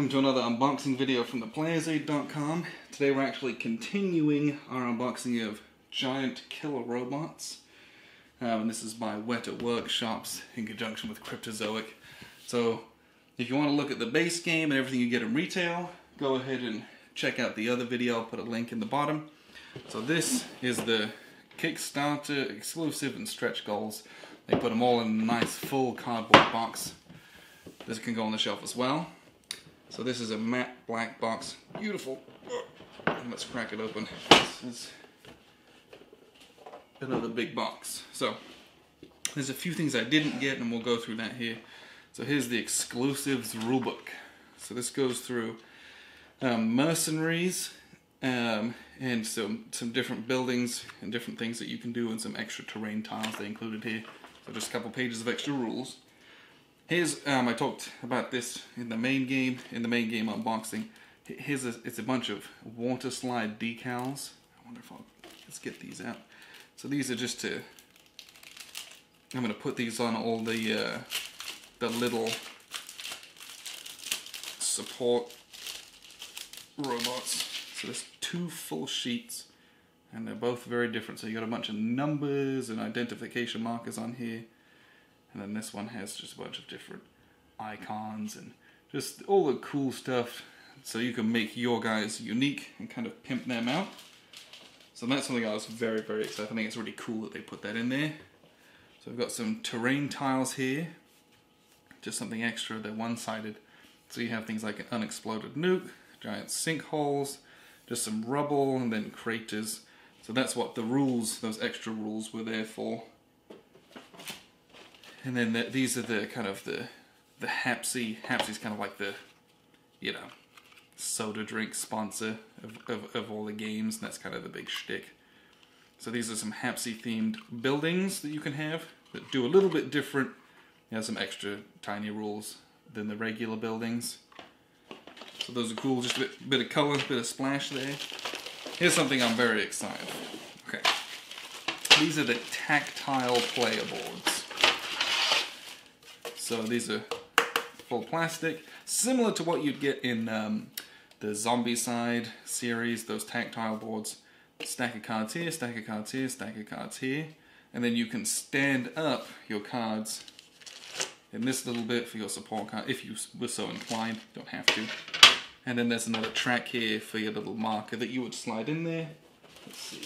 welcome to another unboxing video from theplayersaid.com. Today we're actually continuing our unboxing of Giant Killer Robots. Um, and this is by Weta Workshops in conjunction with Cryptozoic. So if you want to look at the base game and everything you get in retail, go ahead and check out the other video. I'll put a link in the bottom. So this is the Kickstarter exclusive and stretch goals. They put them all in a nice full cardboard box. This can go on the shelf as well. So this is a matte black box. Beautiful. Let's crack it open. This is another big box. So there's a few things I didn't get and we'll go through that here. So here's the exclusives rulebook. So this goes through um, mercenaries um, and some, some different buildings and different things that you can do and some extra terrain tiles they included here. So just a couple pages of extra rules. Here's, um, I talked about this in the main game, in the main game unboxing. Here's a, it's a bunch of water slide decals. I wonder if I'll, let's get these out. So these are just to, I'm going to put these on all the, uh, the little support robots. So there's two full sheets and they're both very different. So you got a bunch of numbers and identification markers on here. And then this one has just a bunch of different icons and just all the cool stuff so you can make your guys unique and kind of pimp them out. So that's something I was very, very excited. I think it's really cool that they put that in there. So I've got some terrain tiles here. Just something extra, they're one-sided. So you have things like an unexploded nuke, giant sinkholes, just some rubble, and then craters. So that's what the rules, those extra rules were there for. And then the, these are the kind of the the Hapsi. Hapsi's kind of like the, you know, soda drink sponsor of, of, of all the games. And that's kind of the big shtick. So these are some Hapsi themed buildings that you can have that do a little bit different. You have some extra tiny rules than the regular buildings. So those are cool. Just a bit, bit of color, a bit of splash there. Here's something I'm very excited for. Okay. These are the tactile player boards. So these are full plastic, similar to what you'd get in um, the Zombicide series, those tactile boards. Stack of cards here, stack of cards here, stack of cards here. And then you can stand up your cards in this little bit for your support card, if you were so inclined, don't have to. And then there's another track here for your little marker that you would slide in there. Let's see.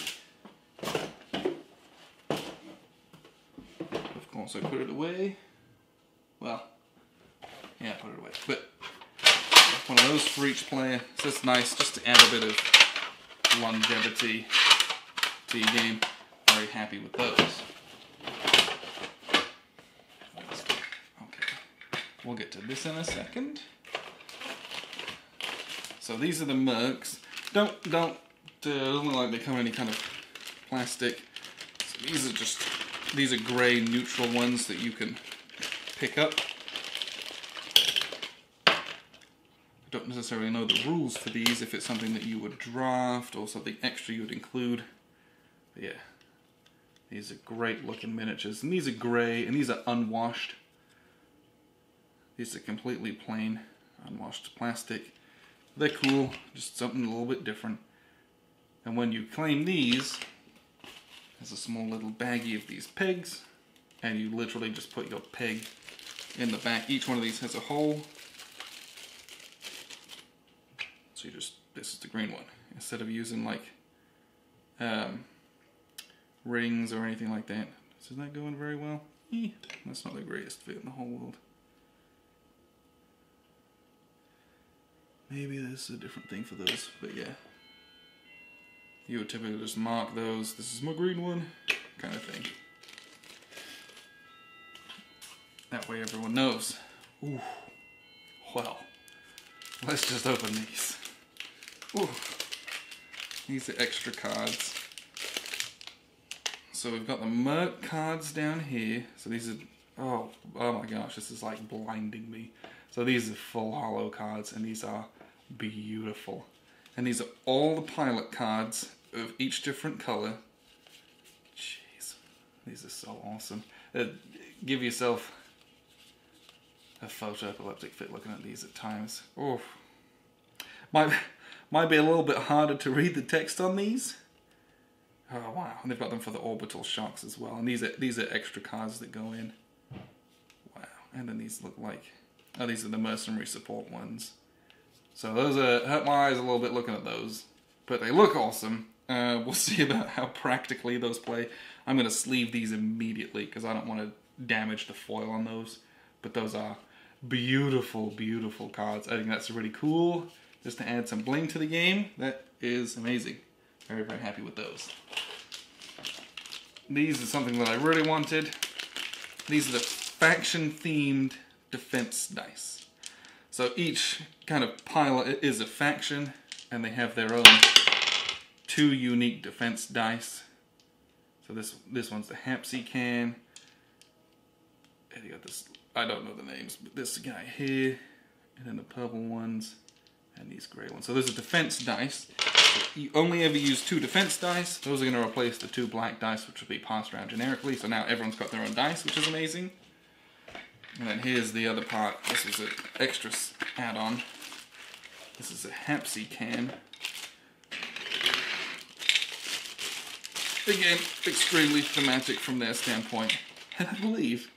Of course I put it away. Well, yeah, put it away. But one of those for each player. So it's nice just to add a bit of longevity to your game. Very happy with those. Okay, we'll get to this in a second. So these are the Mercs. Don't don't uh, doesn't look like they come in any kind of plastic. So these are just these are gray neutral ones that you can pick up. I don't necessarily know the rules for these, if it's something that you would draft or something extra you would include. But yeah, these are great looking miniatures. And these are gray, and these are unwashed. These are completely plain, unwashed plastic. They're cool, just something a little bit different. And when you claim these, there's a small little baggie of these pegs, and you literally just put your peg in the back. Each one of these has a hole. So you just, this is the green one. Instead of using like um, rings or anything like that. Isn't that going very well? Eh, that's not the greatest fit in the whole world. Maybe there's a different thing for those, but yeah. You would typically just mark those. This is my green one, kind of thing. That way everyone knows. Ooh, well, let's just open these. Ooh, these are extra cards. So we've got the Merc cards down here. So these are, oh, oh my gosh, this is like blinding me. So these are full holo cards and these are beautiful. And these are all the pilot cards of each different color. Jeez, these are so awesome. Uh, give yourself a photo epileptic fit looking at these at times. Oh, might might be a little bit harder to read the text on these. Oh wow! And they've got them for the orbital shocks as well. And these are these are extra cards that go in. Wow! And then these look like oh these are the mercenary support ones. So those are hurt my eyes a little bit looking at those, but they look awesome. Uh, we'll see about how practically those play. I'm gonna sleeve these immediately because I don't want to damage the foil on those. But those are beautiful, beautiful cards. I think that's really cool. Just to add some bling to the game, that is amazing. Very, very happy with those. These are something that I really wanted. These are the faction-themed defense dice. So each kind of pile is a faction, and they have their own two unique defense dice. So this this one's the Hapsi can. And you got this, I don't know the names, but this guy here, and then the purple ones, and these gray ones. So there's a defense dice. You only ever use two defense dice. Those are going to replace the two black dice, which will be passed around generically. So now everyone's got their own dice, which is amazing. And then here's the other part. This is an extra add-on. This is a Hapsi can. Again, extremely thematic from their standpoint. And I believe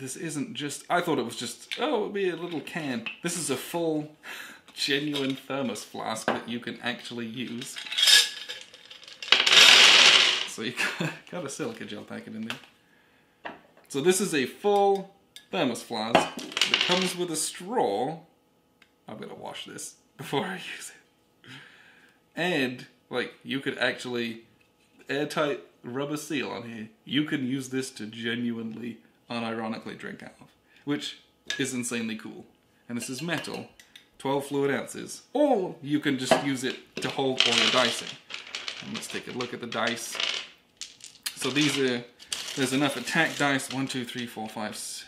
this isn't just, I thought it was just, oh, it'll be a little can. This is a full, genuine thermos flask that you can actually use. So you got a silica gel packet in there. So this is a full thermos flask that comes with a straw. I'm gonna wash this before I use it. And, like, you could actually airtight rubber seal on here. You can use this to genuinely, unironically drink out of, which is insanely cool. And this is metal, 12 fluid ounces, or you can just use it to hold all your dice in. And let's take a look at the dice. So these are, there's enough attack dice, 1, 2, 3, 4, 5,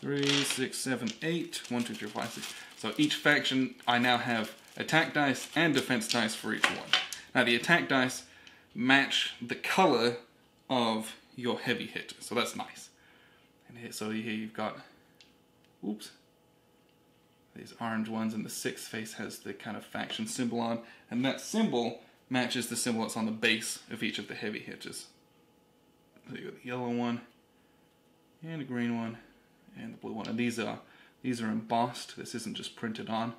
3, 6, 7, 8, 1, 2, 3, 5, 6. So each faction, I now have attack dice and defense dice for each one. Now the attack dice match the color of your heavy hit. So that's nice. And here, so here you've got, oops, these orange ones, and the sixth face has the kind of faction symbol on, and that symbol matches the symbol that's on the base of each of the heavy hitters. So you got the yellow one, and the green one, and the blue one. And these are these are embossed. This isn't just printed on,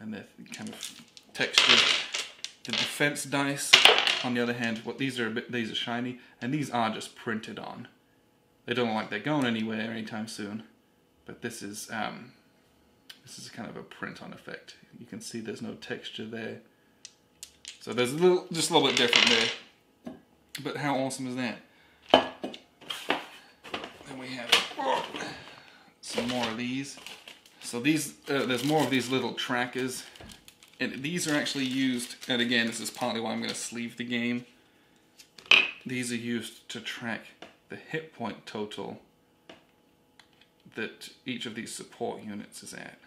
and they're kind of textured. The defense dice on the other hand, what these are bit, these are shiny, and these are just printed on. They don't like they're going anywhere anytime soon, but this is um, this is kind of a print-on effect. You can see there's no texture there, so there's a little, just a little bit different there. But how awesome is that? Then we have oh, some more of these. So these, uh, there's more of these little trackers and these are actually used, and again, this is partly why I'm going to sleeve the game. These are used to track the hit point total that each of these support units is at.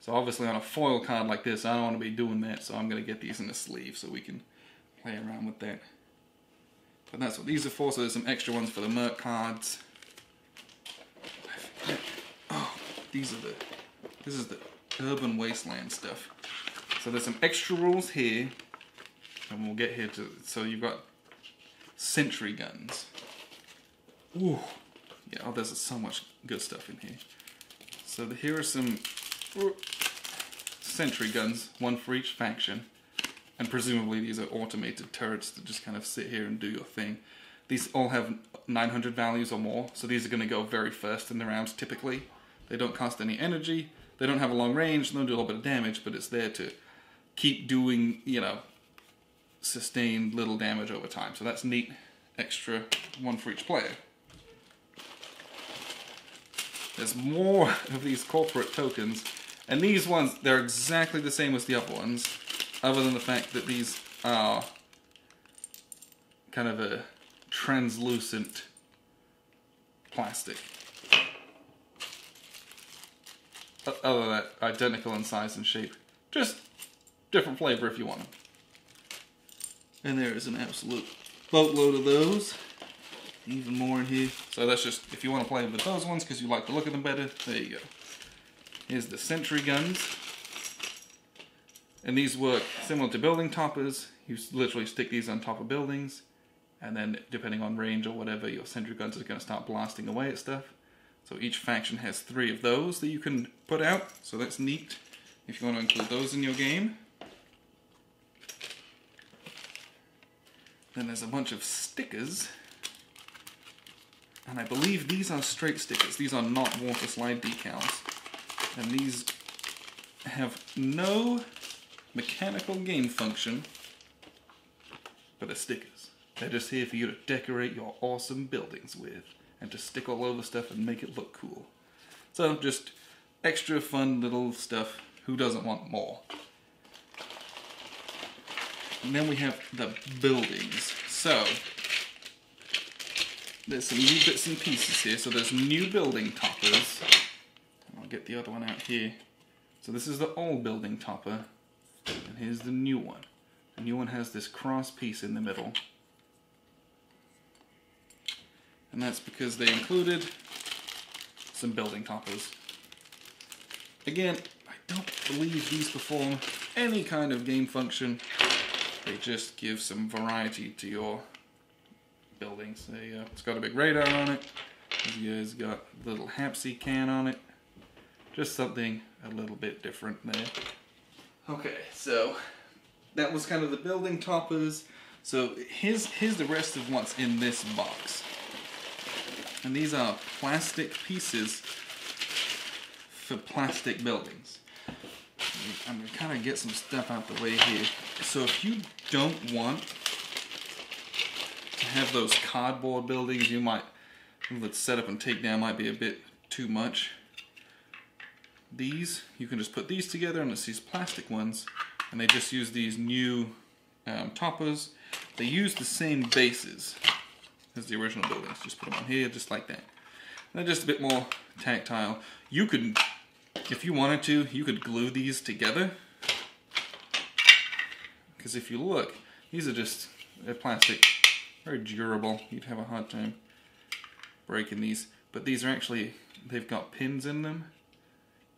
So obviously on a foil card like this, I don't want to be doing that, so I'm going to get these in a sleeve so we can play around with that. But that's what these are for, so there's some extra ones for the Merc cards. Oh, these are the, this is the Urban Wasteland stuff. So there's some extra rules here, and we'll get here to, so you've got sentry guns. Ooh, yeah, oh, there's so much good stuff in here. So here are some sentry guns, one for each faction, and presumably these are automated turrets that just kind of sit here and do your thing. These all have 900 values or more, so these are going to go very first in the rounds typically. They don't cost any energy, they don't have a long range, they don't do a little bit of damage, but it's there to keep doing, you know, sustained little damage over time. So that's neat. Extra one for each player. There's more of these corporate tokens. And these ones, they're exactly the same as the other ones, other than the fact that these are kind of a translucent plastic. Other than that, identical in size and shape. Just different flavor if you want them. And there is an absolute boatload of those. Even more in here. So that's just, if you want to play with those ones because you like the look of them better, there you go. Here's the Sentry Guns. And these work similar to building toppers. You literally stick these on top of buildings, and then depending on range or whatever, your sentry guns are going to start blasting away at stuff. So each faction has three of those that you can put out, so that's neat if you want to include those in your game. Then there's a bunch of stickers. And I believe these are straight stickers. These are not water slide decals. And these have no mechanical game function, but they're stickers. They're just here for you to decorate your awesome buildings with and to stick all over stuff and make it look cool. So just extra fun little stuff. Who doesn't want more? And then we have the buildings. So there's some new bits and pieces here. So there's new building toppers. I'll get the other one out here. So this is the old building topper. And here's the new one. The new one has this cross piece in the middle. And that's because they included some building toppers. Again, I don't believe these perform any kind of game function. They just give some variety to your buildings. Uh, it's got a big radar on it. Guys got a little Hapsi can on it. Just something a little bit different there. Okay, so that was kind of the building toppers. So here's here's the rest of what's in this box. And these are plastic pieces for plastic buildings. I'm gonna kind of get some stuff out the way here. So if you don't want have those cardboard buildings, you might, the setup and takedown might be a bit too much. These, you can just put these together and it's these plastic ones and they just use these new um, toppers. They use the same bases as the original buildings. Just put them on here, just like that. And they're just a bit more tactile. You could, if you wanted to, you could glue these together. Because if you look, these are just they're plastic, very durable. You'd have a hard time breaking these. But these are actually, they've got pins in them.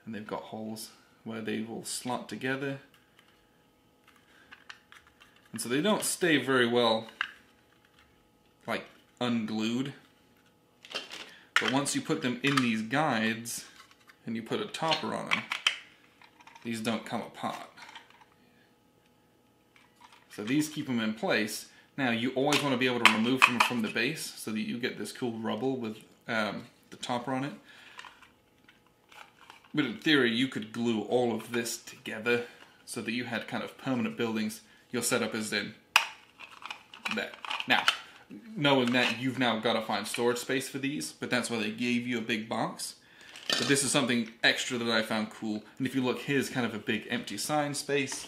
And they've got holes where they will slot together. And so they don't stay very well, like, unglued. But once you put them in these guides, and you put a topper on them, these don't come apart. So these keep them in place. Now you always want to be able to remove them from the base so that you get this cool rubble with um, the topper on it. But in theory, you could glue all of this together so that you had kind of permanent buildings. Your setup is in that. Now, knowing that you've now got to find storage space for these, but that's why they gave you a big box. But this is something extra that I found cool. And if you look, here's kind of a big empty sign space.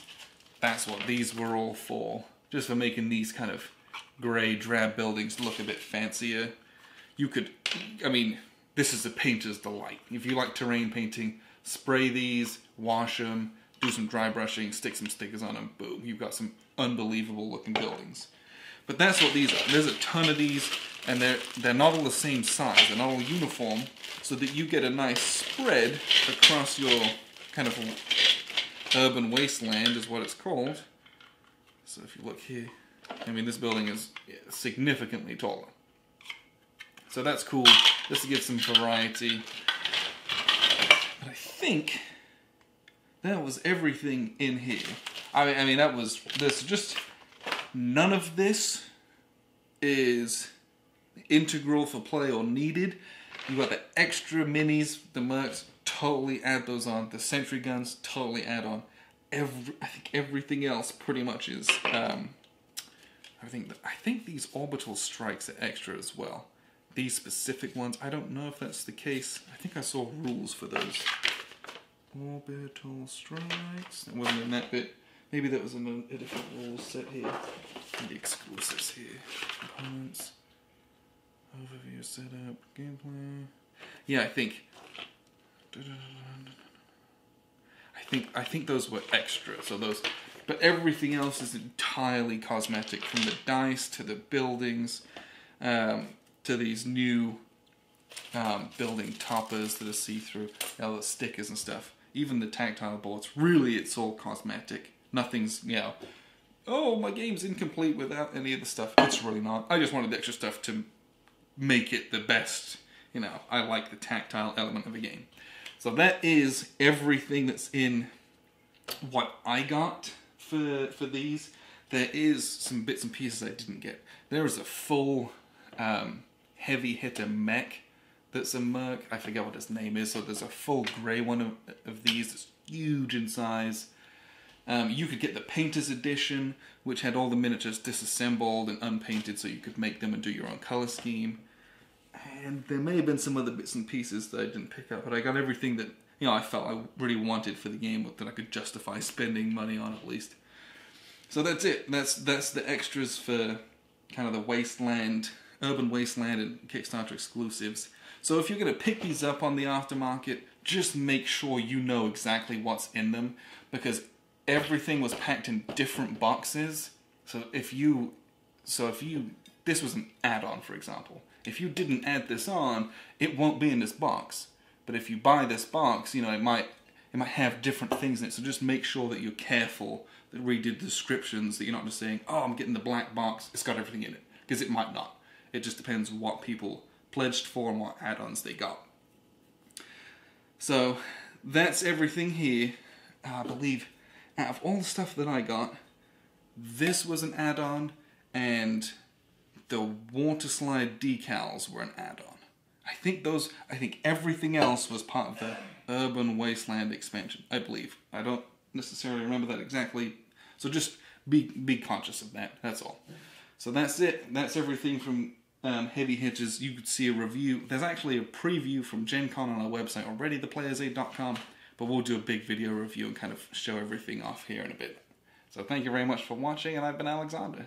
That's what these were all for. Just for making these kind of gray, drab buildings look a bit fancier. You could, I mean, this is a painter's delight. If you like terrain painting, spray these, wash them, do some dry brushing, stick some stickers on them, boom, you've got some unbelievable looking buildings. But that's what these are. There's a ton of these, and they're they're not all the same size. They're not all uniform, so that you get a nice spread across your kind of urban wasteland, is what it's called. So if you look here, I mean, this building is significantly taller. So that's cool, just to give some variety. But I think that was everything in here. I mean, I mean that was this just None of this is integral for play or needed. You got the extra minis, the mercs, totally add those on. The sentry guns, totally add on. Every, I think everything else pretty much is. Um, I think I think these orbital strikes are extra as well. These specific ones, I don't know if that's the case. I think I saw rules for those. Orbital strikes. It wasn't in that bit. Maybe that was in a, different rule set here. And the exclusives here. Components. Overview setup. Gameplay. Yeah, I think. I think I think those were extra. So those, but everything else is entirely cosmetic, from the dice to the buildings, um, to these new um, building toppers that are see-through, all the stickers and stuff. Even the tactile boards. Really, it's all cosmetic Nothing's, you know, oh, my game's incomplete without any of the stuff. It's really not. I just wanted the extra stuff to make it the best. You know, I like the tactile element of a game. So that is everything that's in what I got for for these. There is some bits and pieces I didn't get. There is a full um, heavy hitter mech that's a Merc. I forget what his name is. So there's a full grey one of, of these that's huge in size. Um, you could get the Painter's Edition, which had all the miniatures disassembled and unpainted so you could make them and do your own color scheme. And there may have been some other bits and pieces that I didn't pick up, but I got everything that you know I felt I really wanted for the game that I could justify spending money on at least. So that's it. That's that's the extras for kind of the wasteland, urban wasteland, and Kickstarter exclusives. So if you're going to pick these up on the aftermarket, just make sure you know exactly what's in them because everything was packed in different boxes. So if you, so if you, this was an add-on, for example. If you didn't add this on, it won't be in this box. But if you buy this box, you know it might it might have different things in it. So just make sure that you're careful that read the descriptions. That you're not just saying, "Oh, I'm getting the black box. It's got everything in it," because it might not. It just depends what people pledged for and what add-ons they got. So that's everything here. I believe out of all the stuff that I got, this was an add-on, and the water slide decals were an add-on. I think those. I think everything else was part of the Urban Wasteland expansion. I believe. I don't necessarily remember that exactly, so just be be conscious of that. That's all. So that's it. That's everything from um, Heavy Hitters. You could see a review. There's actually a preview from Gen Con on our website already, theplayersaid.com. But we'll do a big video review and kind of show everything off here in a bit. So thank you very much for watching, and I've been Alexander.